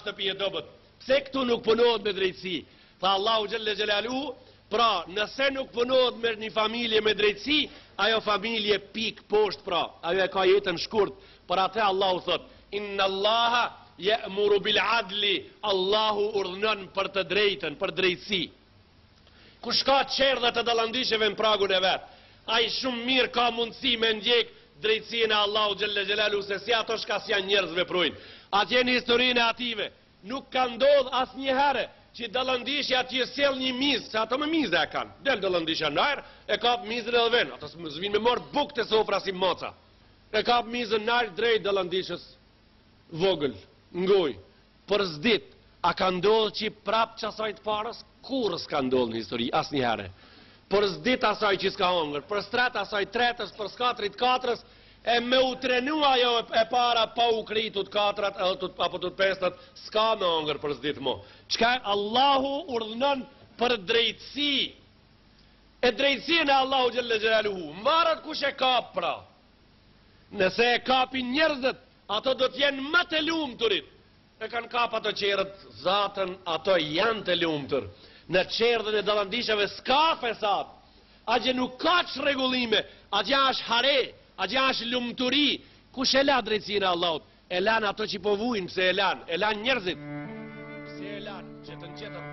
shtëpi e dobët, pse këtu nuk punohet me drejtësi, tha Allahu xhelle xhelaluhu, pra nëse nuk punohet me një familje me drejtësi, ajo familje pik poshtë pra, ajo e ka jetën shkurt, për atë Allahu thot, inna Allaha jemuru bil adli, Allahu urdhnon për të drejtën, për drejtësi. Kush ka çerdhe të dallandisheve në pragun e vet, ai shumë mirë ka mundësi me ndjek drejtësinë e Allahut xhelle xhelaluhu se si ato çka s'janë njerëz veprojnë. Atje në historinë e ative nuk ka ndodhë asnjëherë që dallandishja t'ju sjellë një mizë, se ato me miza e kanë, del dallandishja n'ajër, e kap mizën edhe ven, ato s'vijnë me marrë bukë te sofra si maca. E kap mizën n'ajër drejt dallandishës. vogël, n'gojë, për s'dyti, a ka ndodhë qi prap qasaj të parës, kurrë s'ka ndodhë në histori, asnjëhere. Për s'dyti asaj qi s'ka hongër, për s'treti asaj t'tretës, për s'katrit t'katrës, e me u kthenu ajo e para pa u kry të katrat apo të pestat, s'ka me hongër për s'dyti mo. Çka Allahu urdhënon për drejtësi, e drejtësinë e Allahut xhelle xhelaluhu, mvaret kush e kapë pra. Nëse e kapin njerëzit, ato do të jenë më të lumturit. E kanë kapë ato qerët zatën, ato janë të lumtur. Në çerdhen e dallandishave s'ka fesad. Atje nuk ka çrregullime, atje është hare, atje është lumturi. Kush e la drejtësinë e Allahut? E lanë ato që po vujnë, pse e lanë? E lanë njerëzit. Pse e lanë? Gjetën gjetën.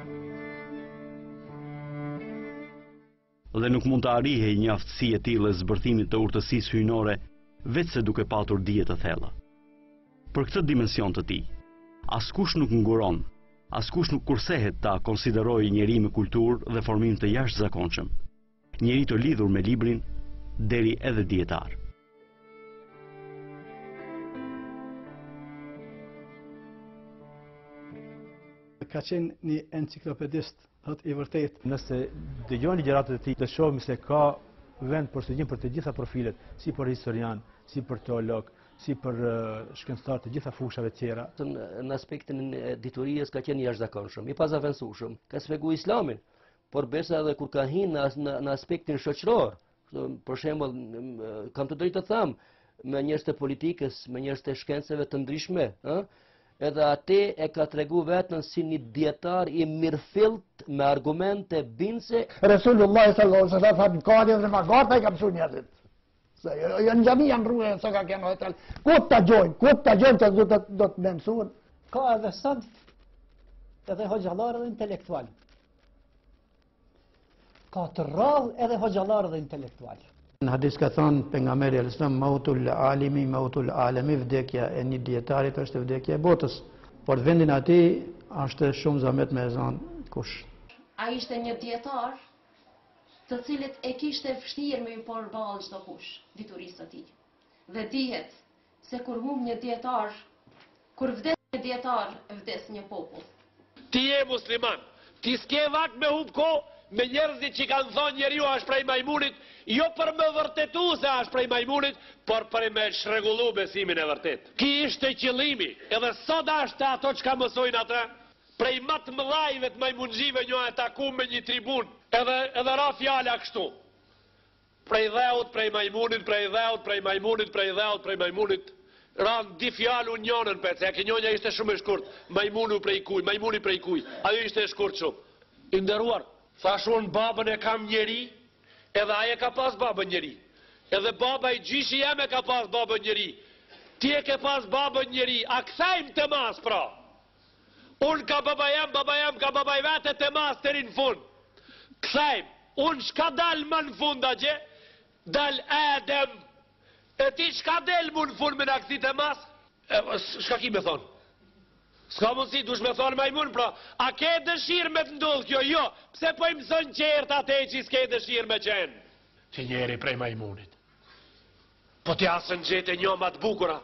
Dhe nuk mund të arrihej një aftësi e tillë e zbërthimit të urtësisë hyjnore veçse duke patur dije të thella. Për këtë dimension të tij, askush nuk nguron, askush nuk kursehet ta konsiderojë njeri me kulturë dhe formim të jashtëzakonshëm, njeri të lidhur me librin deri edhe dijetar. ka qenë një enciklopedist, thot i vërtet. Nëse dëgjon ligjëratat e tij, do shohim se ka vend për studim për të gjitha profilet, si për historian, si për teolog, si për shkencëtar të gjitha fushave të tjera. Në aspektin e diturisë ka qenë i jashtëzakonshëm, i pazavendësueshëm, ka shpjegu Islamin, por besa edhe kur ka hin në aspektin shoqëror, për shembull, kam të drejtë të them, me njerëz të politikës, me njerëz të shkencave të ndryshme, ë? Edhe aty e ka tregu vetën si një dietar i mirëfillt me argumente bindëse. Resulullah sallallahu alaihi wasallam tha në kali dhe ma gata i ka mësuar njerëzit. Se jo, jo, ja në xhami ja në rrugë a ka kanë hotel. Ku ta gjejnë? Ku ta gjejnë të do të do të mësojnë? Ka edhe sot edhe hoxhallarë dhe intelektualë. Ka të rrallë edhe hoxhallarë dhe intelektualë. Në hadis ka thonë pejgamberi alejhi selam, mautul alimi, mautul alemi, vdekja e një dijetarit është vdekja e botës. Por vendin e atij është shumë zahmet me e zanë kush. Ai ishte një dijetar të cilit e kishte vështirë me ju përballë çdokush, diturisë të tij. Dhe dihet Se kur humb një dijetar Kur vdes një dijetar Vdes një popull. Ti je musliman, ti s'ke vakt me humb kohë me njerëzit që kanë thënë njeriu është prej majmunit, jo për me vërtetu se është prej majmunit, por për me e çrregullu besimin e vërtetë. Ky ishte qëllimi, edhe sot asht te ato çka mësojnë atë, prej ma të mëdhajve të majmunxhive njo e takum me një tribun, edhe edhe ra fjala kështu. Prej dheut, prej majmunit, prej dheut, prej majmunit, prej dheut, prej majmunit, ranë dy fjalë unë njonën pyes, se ke njonja ishte shumë e shkurt, majmuni prej kujt, majmuni prej kujt, ajo ishte e shkurt shumë. I nderuar, thash unë babën e kam njeri, edhe ai e ka pas babën njeri, edhe baba i gjyshi jem e ka pas babën njeri, ti e ke pas babën njeri, a kthejmë te mas pra! Unë ka baba jem baba jem ka baba i vet e te mas deri në fund kthejmë unë çka dal më në fund atje dal Adem e ti çka del më në fund me u kthy te mas çka ki me thonë S'ka mundësi, duhesh me thonë majmun, pra, a ke dëshirë me të ndodhë kjo, jo, pse po i mëson tjertë atë që ti s'ke dëshirë me qenë? Që njeri prej majmunit. Po ti as s'e gjete njo ma të bukur a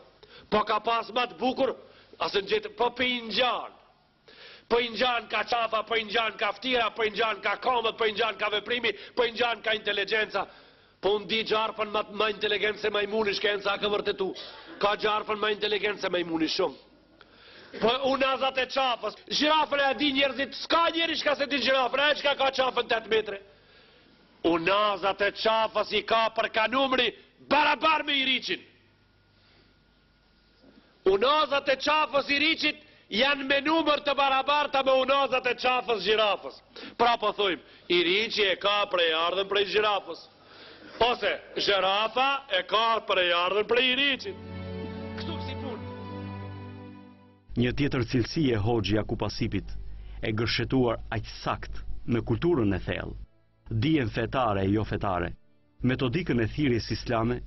Po ka pas ma të bukur As s'e gjete Po pse i ngjan Po i ngjan ka qafa Po i ngjan ka ftyra Po i ngjan ka komt Po i ngjan ka veprimi Po i ngjan ka inteligjenca Po unë di gjarpën ma, ma inteligent se majmuni Shkenca e ka vërtetu Ka gjarpën ma inteligent se majmuni Shumë Po unazat e qafës Zhirafën e dinë njerzit S'ka njeri çka s'e din zhirafën Ajo çka ka qafën tetë metre Unazat e qafës i ka për ka numri barabar me iriqin Unazat e qafës iriqit janë me numër të barabarta me unazat e qafës zhirafës pra po thojmë iriqi e ka prejardhjen prej zhirafës ose zhirafa e ka prejardhjen prej iriqit Një tjetër cilësi e Hoxhë Jakup Asipit, e gërshetuar aq saktë me kulturën e thellë. Dijen fetare e jo fetare, metodikën e thirrjes islame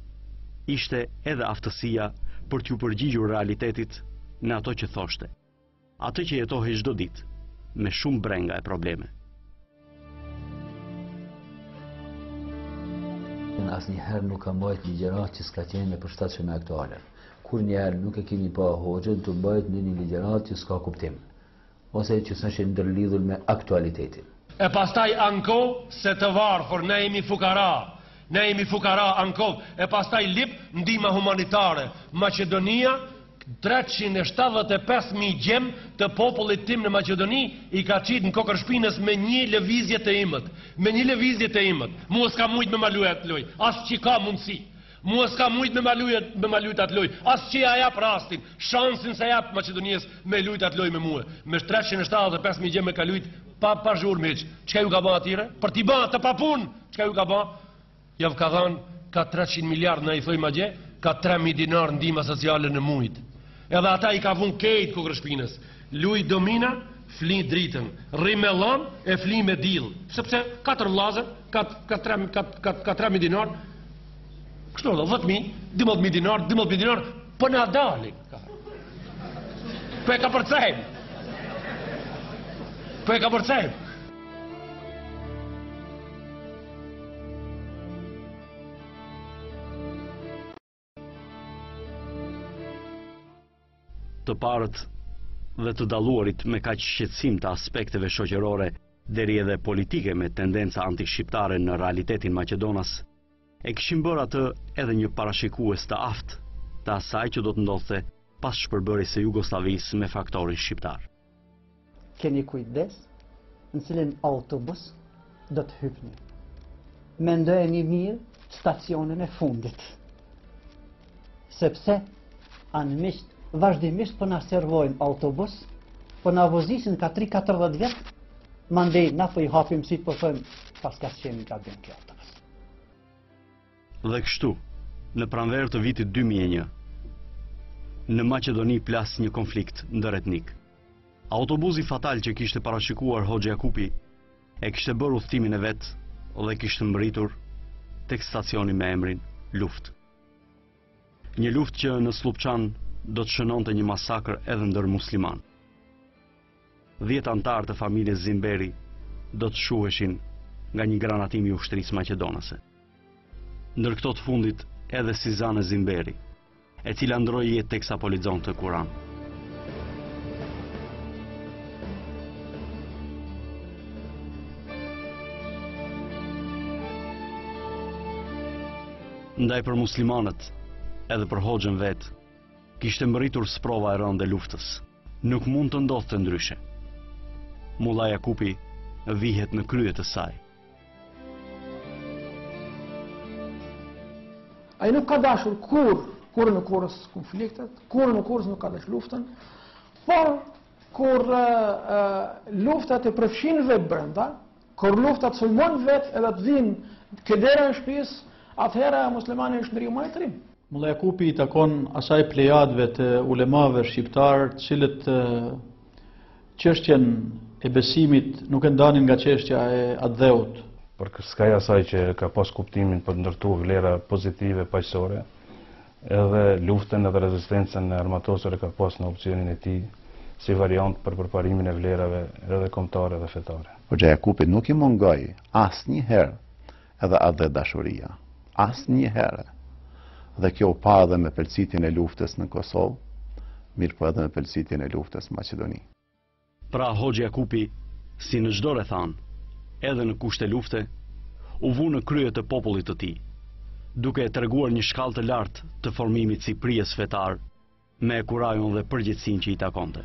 ishte edhe aftësia për t'iu përgjigjur realitetit në ato që thoshte, atë që jetohej çdo ditë, me shumë brenga e probleme. Asnjëherë nuk ka mbajt ligjërata që s'ka qenë e përshtatshme aktuale. Kurrnjëherë nuk e kemi pa hoxhën tu mbajt ndonjë ligjëratë që s'ka kuptim. Ose që s'është e ndërlidhur me aktualitetin. E pastaj ankohu se të varfër na jemi fukara na jemi fukara ankohu e pastaj lip ndihma humanitare Maqedonia treqind e shtatëdhjetë e pesë mijë djem të popullit tim në Maqedoni i ka qit në kokërr shpinës me nji lëvizje të imët me nji lëvizje të imët mua s'ka mujt me ma lujt atë lojë as që ka mundësi Mua s'ka mujt me ma lujt atë lojë, as që ja jap rastin, shansin s'e jap Maqedonisë me lujt atë lojë me mua. Me treqind e shtatëdhjetë e pesë mijë djem më ka lujt pa pa zhurmë hiç. Çka ju ka ba atyre? Për t'i ba të papunë, çka ju ka ba? Jav ka dhanë ka treqind miliard na i thoj ma gje, ka tre mijë dinarë ndihma sociale në muj. Edhe ata i ka vun kejt kokërr shpinës. Luj domina, fli dritën. Rri me llamb e fli me diell. Sepse katër vllazër, kat kat tre kat kat kat tre mijë dinar. Kështu do, 10 mijë, 12 mijë dinar, 12 mijë dinar, po na dalin. Po e ka përcejm. Po e ka përcejm. Të parët dhe të dalluarit me kaq shqetësim të aspekteve shoqërore deri edhe politike me tendenca antishqiptare në realitetin maqedonas, e kishin bërë atë edhe një parashikues të aftë të asaj që do të ndodhte pas shpërbërjes së Jugosllavisë me faktorin shqiptar. Keni kujdes në cilin autobus do të hypni. Mendojeni mirë stacionin e fundit. Sepse anmiqtë vazhdimisht po na servojnë autobus, po na vozisin ka 30-40 vjet, mandej na po i hapim sytë po thomë, paska qenë gabim ky autobus. Dhe kështu, në pranverë të vitit dy mijë e një, në Maqedoni plas një konflikt ndëretnik. Autobusi fatal që kishte parashikuar Hoxhë Jakupi e kishte bërë udhëtimin e vet dhe kishte mbërritur tek stacioni me emrin Luftë. Një luftë që në Sllupçan do të shënonte një masakër edhe ndër muslimanë. Dhjetë anëtarë të familjes Zimberi do të shuheshin nga një granatim i ushtrisë maqedonase. Ndër këto të fundit edhe Sizane Zimberi, e cila ndërroi jetë teksa po lexonte Kur'an. Ndaj për muslimanët, edhe për hoxhën vetë, kishte mbërritur sprova e rëndë e luftës. Nuk mund të ndodhte ndryshe. Mulla Jakupi vihet në krye të saj. Ai nuk ka dashur kurrë, kurrën e kurrës konfliktet, kurrën e kurrës nuk ka dashur luftën, por kur lufta të përfshin vetë brenda, kur lufta t'sulmon vetë edhe të vjen ke dera e shpisë, atëhera muslimani është njeri më i trim. Mulla Jakupi i takon asaj plejade të ulemave shqiptarë, të cilët çështjen e besimit nuk e ndanin nga çështja e atdheut. Përskaj asaj që ka pas kuptimin për t'ndërtu vlera pozitive paqësore, edhe luftën edhe rezistencën e armatosur e ka pas në opcionin e tij si variant për përparimin e vlerave edhe komtare dhe fetare. Hoxhë Jakupit nuk i mungoi asnjëherë Edhe atdhedashuria. Asnjëherë. Dhe kjo u pa edhe me pëlcitjen e luftës në Kosovë, mirëpo edhe me pëlcitjen e luftës në Maqedoni. Pra Hoxhë Jakupi, si në çdo rrethanë, edhe në kushte lufte, u vu në krye të popullit të tij, duke e treguar një shkallë të lartë të formimit si prijës fetar me kurajën dhe përgjegjësinë që i takonte.